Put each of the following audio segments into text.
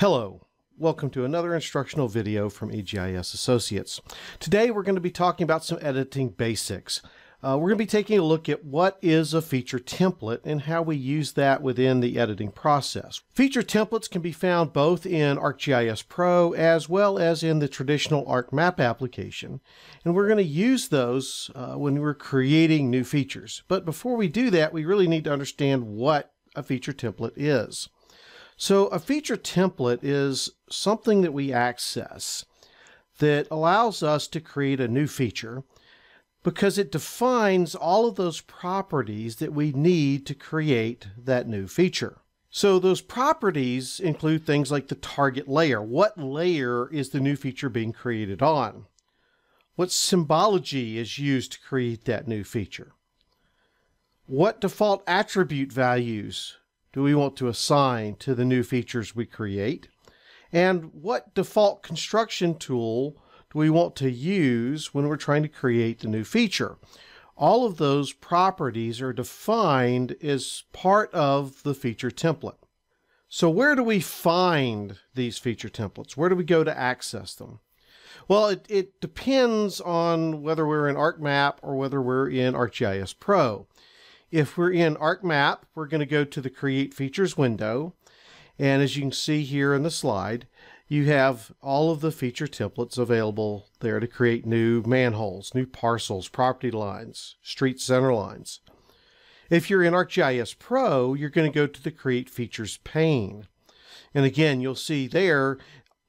Hello, welcome to another instructional video from eGIS Associates. Today we're going to be talking about some editing basics. Uh, we're going to be taking a look at what is a feature template and how we use that within the editing process. Feature templates can be found both in ArcGIS Pro as well as in the traditional ArcMap application. And we're going to use those uh, when we're creating new features. But before we do that, we really need to understand what a feature template is. So a feature template is something that we access that allows us to create a new feature because it defines all of those properties that we need to create that new feature. So those properties include things like the target layer. What layer is the new feature being created on? What symbology is used to create that new feature? What default attribute values do we want to assign to the new features we create? And what default construction tool do we want to use when we're trying to create the new feature? All of those properties are defined as part of the feature template. So where do we find these feature templates? Where do we go to access them? Well, it, it depends on whether we're in ArcMap or whether we're in ArcGIS Pro. If we're in ArcMap, we're going to go to the Create Features window. And as you can see here in the slide, you have all of the feature templates available there to create new manholes, new parcels, property lines, street center lines. If you're in ArcGIS Pro, you're going to go to the Create Features pane. And again, you'll see there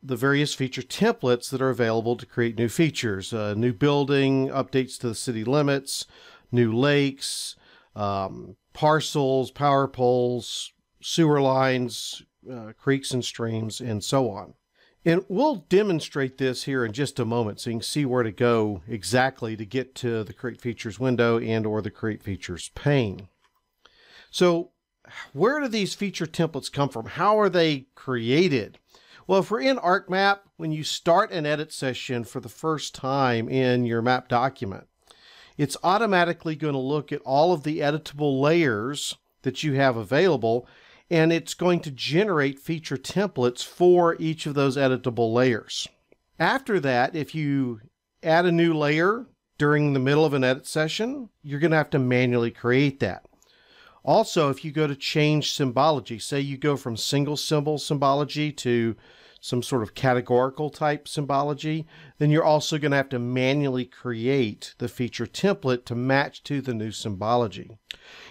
the various feature templates that are available to create new features, uh, new building, updates to the city limits, new lakes, um, parcels, power poles, sewer lines, uh, creeks and streams, and so on. And we'll demonstrate this here in just a moment so you can see where to go exactly to get to the Create Features window and or the Create Features pane. So where do these feature templates come from? How are they created? Well, if we're in ArcMap, when you start an edit session for the first time in your map document, it's automatically going to look at all of the editable layers that you have available and it's going to generate feature templates for each of those editable layers. After that, if you add a new layer during the middle of an edit session, you're going to have to manually create that. Also, if you go to change symbology, say you go from single symbol symbology to some sort of categorical type symbology, then you're also going to have to manually create the feature template to match to the new symbology.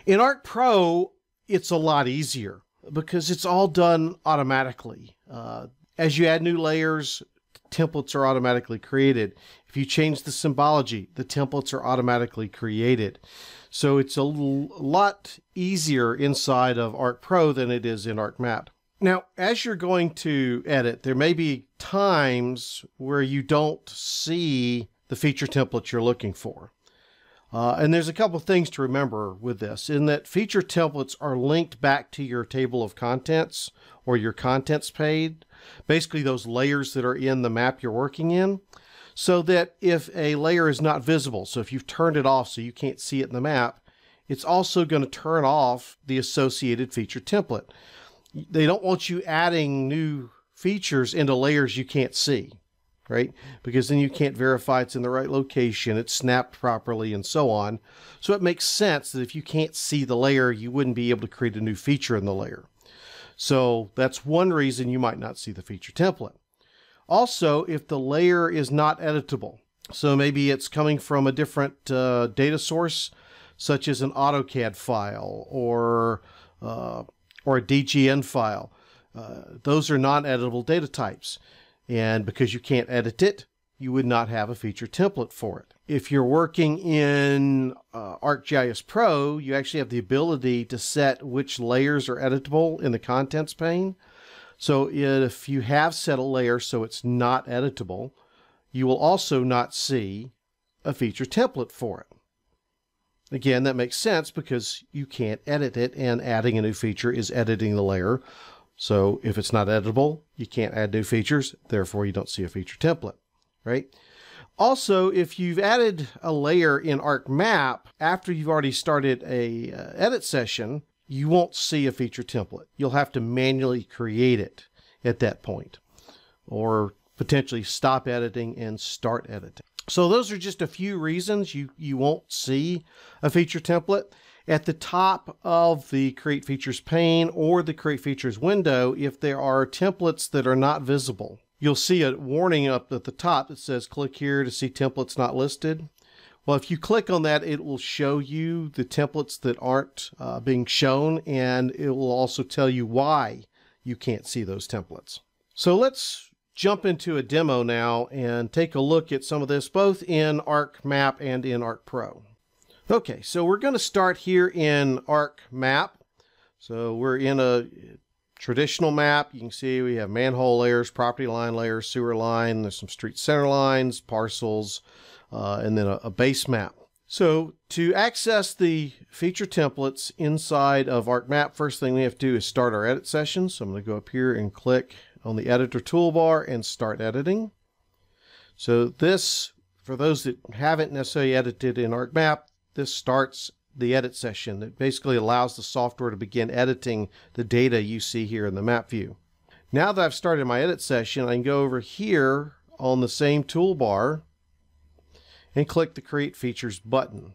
In Arc Pro, it's a lot easier because it's all done automatically. Uh, as you add new layers, templates are automatically created. If you change the symbology, the templates are automatically created. So it's a lot easier inside of Arc Pro than it is in ArcMap. Now, as you're going to edit, there may be times where you don't see the feature template you're looking for. Uh, and there's a couple things to remember with this in that feature templates are linked back to your table of contents or your contents page, basically those layers that are in the map you're working in, so that if a layer is not visible, so if you've turned it off so you can't see it in the map, it's also going to turn off the associated feature template. They don't want you adding new features into layers you can't see right? Because then you can't verify it's in the right location, it's snapped properly, and so on. So it makes sense that if you can't see the layer, you wouldn't be able to create a new feature in the layer. So that's one reason you might not see the feature template. Also, if the layer is not editable, so maybe it's coming from a different uh, data source, such as an AutoCAD file or uh, or a DGN file. Uh, those are non-editable data types. And because you can't edit it, you would not have a feature template for it. If you're working in uh, ArcGIS Pro, you actually have the ability to set which layers are editable in the contents pane. So if you have set a layer so it's not editable, you will also not see a feature template for it. Again, that makes sense because you can't edit it and adding a new feature is editing the layer so if it's not editable, you can't add new features, therefore you don't see a feature template, right? Also, if you've added a layer in ArcMap after you've already started a uh, edit session, you won't see a feature template. You'll have to manually create it. at that point, or potentially stop editing and start editing. So those are just a few reasons you, you won't see a feature template. At the top of the Create Features pane or the Create Features window, if there are templates that are not visible, you'll see a warning up at the top that says click here to see templates not listed. Well, if you click on that, it will show you the templates that aren't uh, being shown, and it will also tell you why you can't see those templates. So let's jump into a demo now and take a look at some of this, both in ArcMap and in ArcPro. Okay, so we're going to start here in ArcMap. So we're in a traditional map. You can see we have manhole layers, property line layers, sewer line, there's some street center lines, parcels, uh, and then a, a base map. So to access the feature templates inside of ArcMap, first thing we have to do is start our edit session. So I'm going to go up here and click on the editor toolbar and start editing. So this, for those that haven't necessarily edited in ArcMap, this starts the edit session. It basically allows the software to begin editing the data you see here in the map view. Now that I've started my edit session, I can go over here on the same toolbar and click the Create Features button.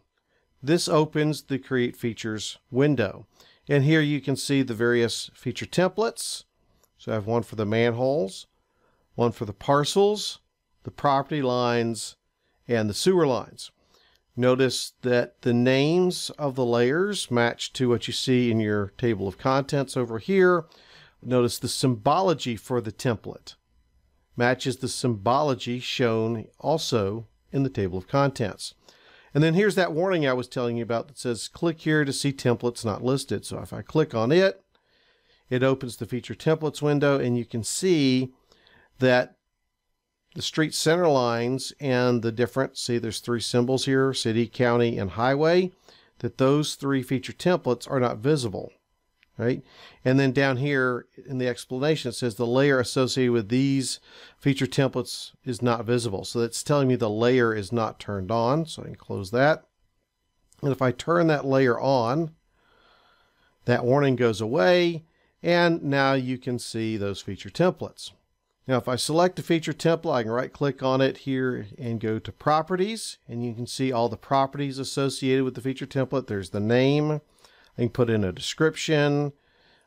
This opens the Create Features window. And here you can see the various feature templates. So I have one for the manholes, one for the parcels, the property lines, and the sewer lines. Notice that the names of the layers match to what you see in your table of contents over here. Notice the symbology for the template matches the symbology shown also in the table of contents. And then here's that warning I was telling you about that says click here to see templates not listed. So if I click on it, it opens the feature templates window and you can see that the street center lines and the different, see there's three symbols here, city, county, and highway, that those three feature templates are not visible right? And then down here in the explanation, it says the layer associated with these feature templates is not visible. So that's telling me the layer is not turned on. So I can close that. And if I turn that layer on, that warning goes away. And now you can see those feature templates. Now, if I select a feature template, I can right click on it here and go to properties and you can see all the properties associated with the feature template. There's the name, I can put in a description.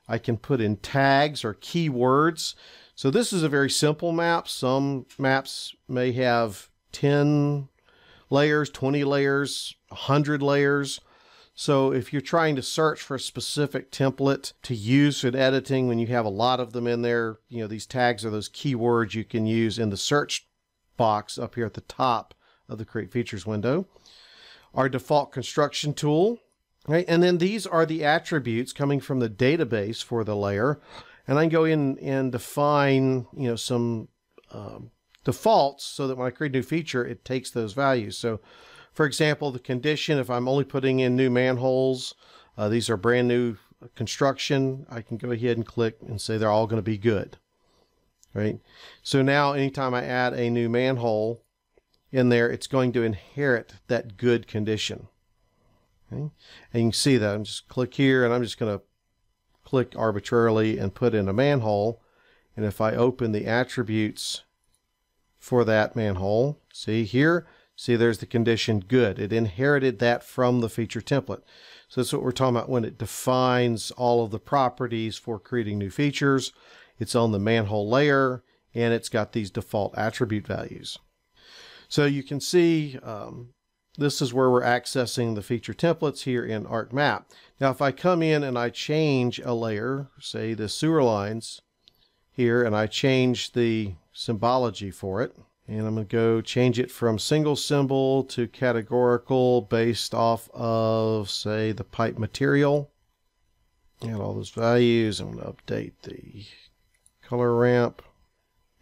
I can put in tags or keywords. So this is a very simple map. Some maps may have 10 layers, 20 layers, 100 layers. So if you're trying to search for a specific template to use in editing, when you have a lot of them in there, you know, these tags are those keywords you can use in the search box up here at the top of the Create Features window. Our default construction tool Right, and then these are the attributes coming from the database for the layer. And I can go in and define, you know, some um, defaults so that when I create a new feature, it takes those values. So, for example, the condition, if I'm only putting in new manholes, uh, these are brand new construction, I can go ahead and click and say they're all going to be good. Right. So now anytime I add a new manhole in there, it's going to inherit that good condition. Okay? And you can see that. I'm just click here and I'm just going to click arbitrarily and put in a manhole. And if I open the attributes for that manhole, see here, see there's the condition good. It inherited that from the feature template. So that's what we're talking about when it defines all of the properties for creating new features. It's on the manhole layer and it's got these default attribute values. So you can see um, this is where we're accessing the feature templates here in ArcMap. Now, if I come in and I change a layer, say the sewer lines here, and I change the symbology for it, and I'm going to go change it from single symbol to categorical based off of, say, the pipe material. And all those values. I'm going to update the color ramp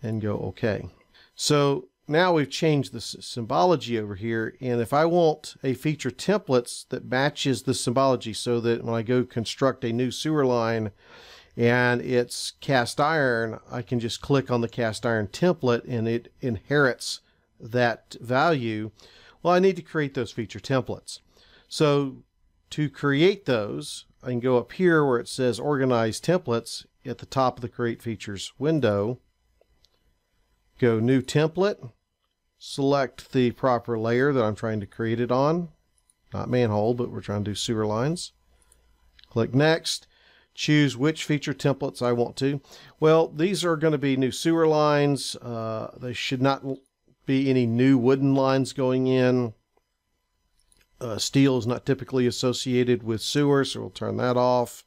and go OK. So now we've changed the symbology over here. And if I want a feature templates that matches the symbology so that when I go construct a new sewer line and it's cast iron, I can just click on the cast iron template and it inherits that value. Well, I need to create those feature templates. So to create those, I can go up here where it says Organize Templates at the top of the Create Features window. Go New Template. Select the proper layer that I'm trying to create it on. Not manhole, but we're trying to do sewer lines. Click Next. Choose which feature templates I want to. Well, these are going to be new sewer lines. Uh, they should not be any new wooden lines going in. Uh, steel is not typically associated with sewer, so we'll turn that off.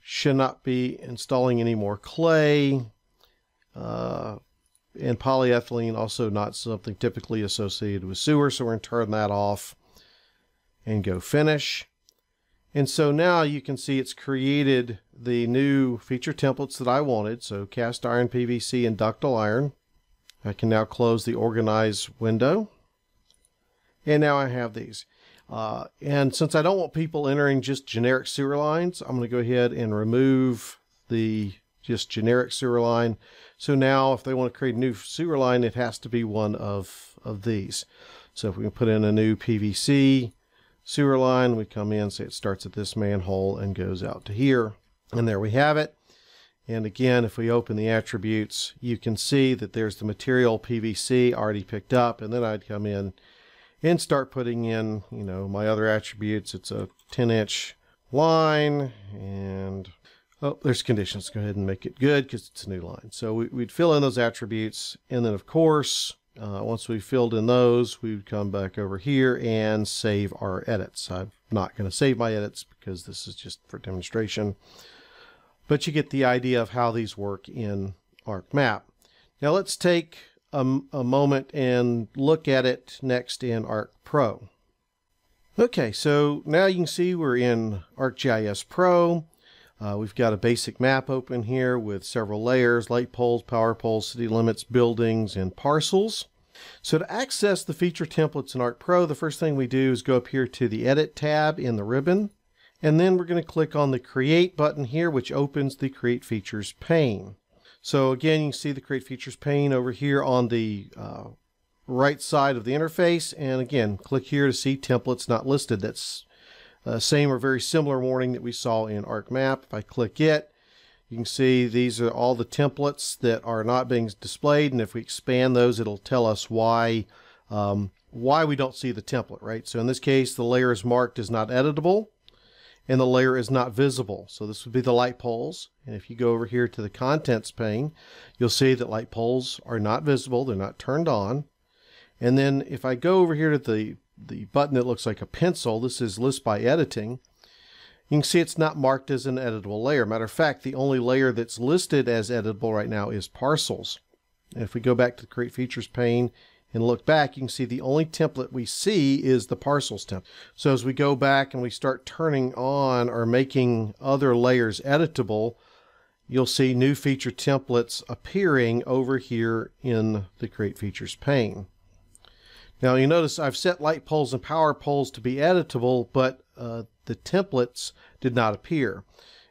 Should not be installing any more clay. Uh, and polyethylene also not something typically associated with sewer, so we're going to turn that off and go finish. And so now you can see it's created the new feature templates that I wanted. So cast iron, PVC, and ductile iron. I can now close the organize window. And now I have these. Uh, and since I don't want people entering just generic sewer lines, I'm going to go ahead and remove the just generic sewer line. So now if they want to create a new sewer line, it has to be one of, of these. So if we can put in a new PVC sewer line, we come in, say it starts at this manhole and goes out to here. And there we have it. And again, if we open the attributes, you can see that there's the material PVC already picked up. And then I'd come in and start putting in, you know, my other attributes. It's a 10 inch line and oh, there's conditions. Go ahead and make it good because it's a new line. So we, would fill in those attributes. And then of course, uh, once we've filled in those, we would come back over here and save our edits. I'm not going to save my edits because this is just for demonstration. But you get the idea of how these work in ArcMap. Now let's take a, a moment and look at it next in Arc Pro. Okay, so now you can see we're in ArcGIS Pro. Uh, we've got a basic map open here with several layers, light poles, power poles, city limits, buildings, and parcels. So to access the feature templates in Arc Pro, the first thing we do is go up here to the Edit tab in the ribbon, and then we're going to click on the Create button here, which opens the Create Features pane. So again, you see the Create Features pane over here on the uh, right side of the interface. And again, click here to see templates not listed. That's uh, same or very similar warning that we saw in ArcMap. If I click it, you can see these are all the templates that are not being displayed. And if we expand those, it'll tell us why um, why we don't see the template, right? So in this case, the layer is marked as not editable and the layer is not visible. So this would be the light poles. And if you go over here to the contents pane, you'll see that light poles are not visible. They're not turned on. And then if I go over here to the, the button that looks like a pencil, this is list by editing. You can see it's not marked as an editable layer. Matter of fact, the only layer that's listed as editable right now is parcels. And if we go back to the Create Features pane and look back, you can see the only template we see is the parcels template. So as we go back and we start turning on or making other layers editable, you'll see new feature templates appearing over here in the Create Features pane. Now you notice I've set light poles and power poles to be editable, but uh, the templates did not appear.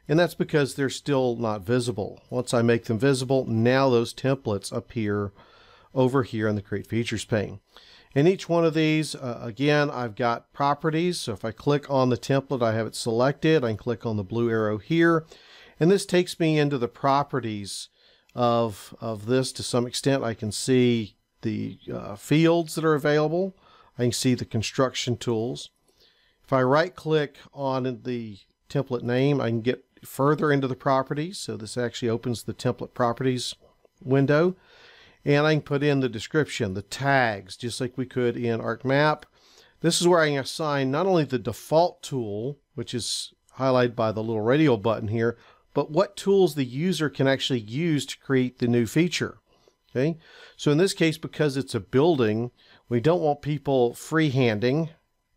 And that's because they're still not visible. Once I make them visible, now those templates appear over here in the Create Features pane. In each one of these, uh, again, I've got properties. So if I click on the template, I have it selected. I can click on the blue arrow here. And this takes me into the properties of, of this to some extent. I can see the uh, fields that are available. I can see the construction tools. If I right click on the template name, I can get further into the properties. So this actually opens the template properties window. And I can put in the description, the tags, just like we could in ArcMap. This is where I can assign not only the default tool, which is highlighted by the little radio button here, but what tools the user can actually use to create the new feature. Okay, so in this case, because it's a building, we don't want people freehanding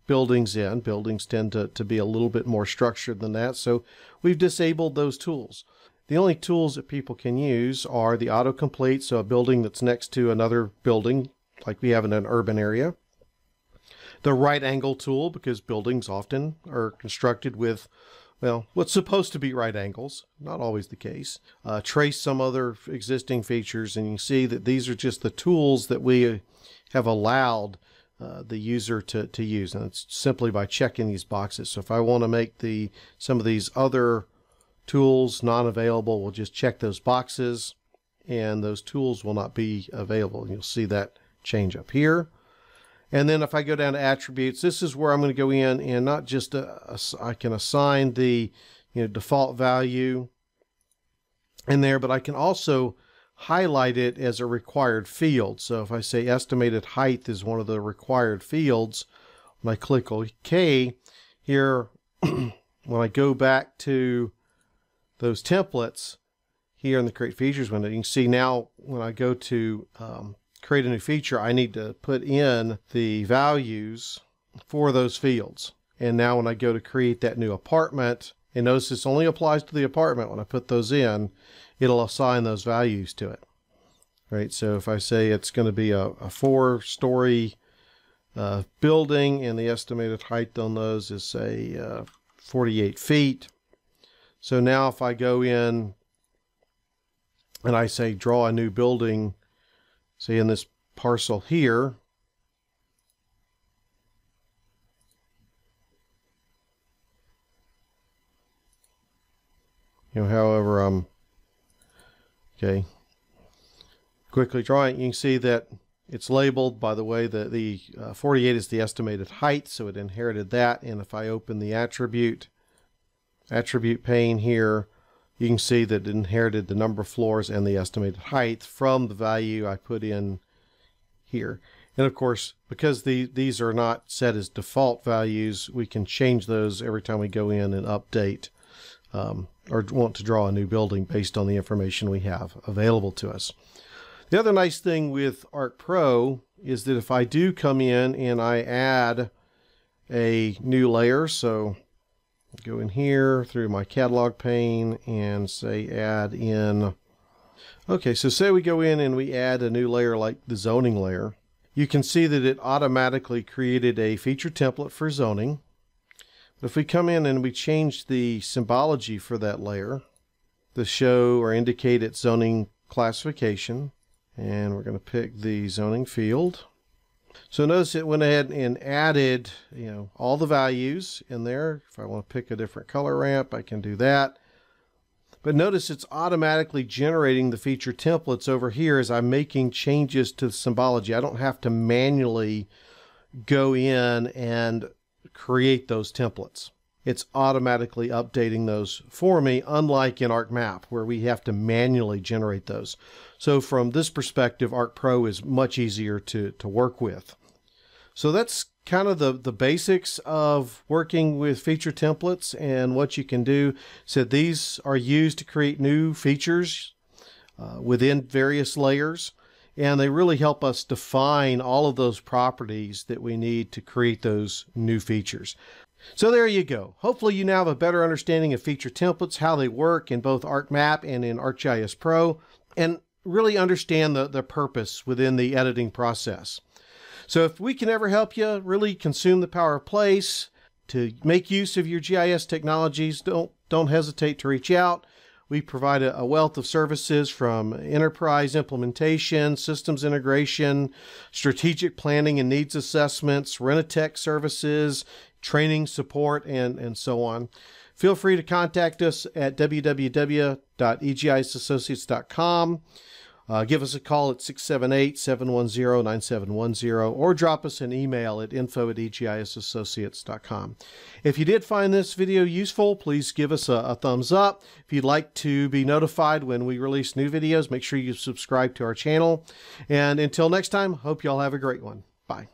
buildings in. Buildings tend to, to be a little bit more structured than that, so we've disabled those tools. The only tools that people can use are the autocomplete, so a building that's next to another building, like we have in an urban area. The right angle tool, because buildings often are constructed with, well, what's supposed to be right angles, not always the case. Uh, trace some other existing features, and you see that these are just the tools that we have allowed uh, the user to, to use. And it's simply by checking these boxes. So if I want to make the some of these other tools non-available, we'll just check those boxes and those tools will not be available. And You'll see that change up here. And then if I go down to attributes, this is where I'm going to go in and not just a, a, I can assign the you know default value in there, but I can also highlight it as a required field. So if I say estimated height is one of the required fields, when I click OK here, when I go back to those templates here in the create features window, you can see now when I go to um, create a new feature, I need to put in the values for those fields. And now when I go to create that new apartment, and notice this only applies to the apartment. When I put those in, it'll assign those values to it. Right, so if I say it's going to be a, a four-story uh, building and the estimated height on those is say uh, 48 feet. So now if I go in and I say draw a new building, say in this parcel here, you know, however um, okay, quickly drawing, you can see that it's labeled by the way that the uh, 48 is the estimated height, so it inherited that. And if I open the attribute, attribute pane here, you can see that it inherited the number of floors and the estimated height from the value I put in here. And of course, because the, these are not set as default values, we can change those every time we go in and update um, or want to draw a new building based on the information we have available to us. The other nice thing with Arc Pro is that if I do come in and I add a new layer, so go in here through my catalog pane and say add in. Okay, so say we go in and we add a new layer like the zoning layer. You can see that it automatically created a feature template for zoning. But if we come in and we change the symbology for that layer to show or indicate its zoning classification, and we're going to pick the zoning field. So notice it went ahead and added, you know, all the values in there. If I want to pick a different color ramp, I can do that. But notice it's automatically generating the feature templates over here as I'm making changes to the symbology. I don't have to manually go in and create those templates. It's automatically updating those for me, unlike in ArcMap, where we have to manually generate those. So from this perspective, Arc Pro is much easier to, to work with. So that's kind of the, the basics of working with feature templates and what you can do. So these are used to create new features uh, within various layers and they really help us define all of those properties that we need to create those new features. So there you go. Hopefully you now have a better understanding of feature templates, how they work in both ArcMap and in ArcGIS Pro, and really understand the, the purpose within the editing process. So if we can ever help you really consume the power of place, to make use of your GIS technologies, don't don't hesitate to reach out. We provide a, a wealth of services from enterprise implementation, systems integration, strategic planning and needs assessments, rent services, training support, and, and so on. Feel free to contact us at www.egisassociates.com. Uh, give us a call at 678 710 9710 or drop us an email at info at egisassociates.com. If you did find this video useful, please give us a, a thumbs up. If you'd like to be notified when we release new videos, make sure you subscribe to our channel. And until next time, hope you all have a great one. Bye.